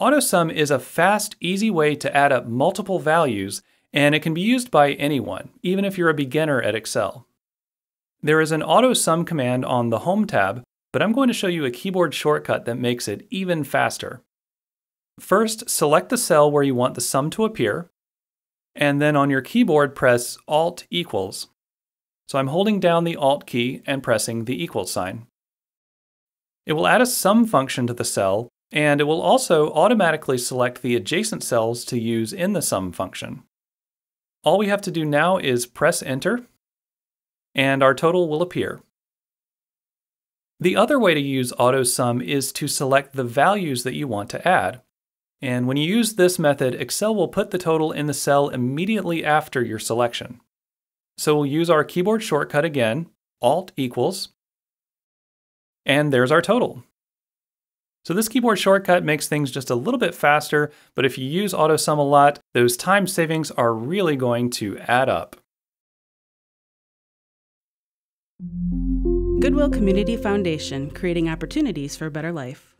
AutoSum is a fast, easy way to add up multiple values, and it can be used by anyone, even if you're a beginner at Excel. There is an AutoSum command on the Home tab, but I'm going to show you a keyboard shortcut that makes it even faster. First, select the cell where you want the sum to appear, and then on your keyboard press Alt equals. So I'm holding down the Alt key and pressing the equal sign. It will add a sum function to the cell, and it will also automatically select the adjacent cells to use in the sum function. All we have to do now is press enter, and our total will appear. The other way to use AutoSum is to select the values that you want to add. And when you use this method, Excel will put the total in the cell immediately after your selection. So we'll use our keyboard shortcut again, Alt equals, and there's our total. So this keyboard shortcut makes things just a little bit faster, but if you use AutoSum a lot, those time savings are really going to add up. Goodwill Community Foundation, creating opportunities for a better life.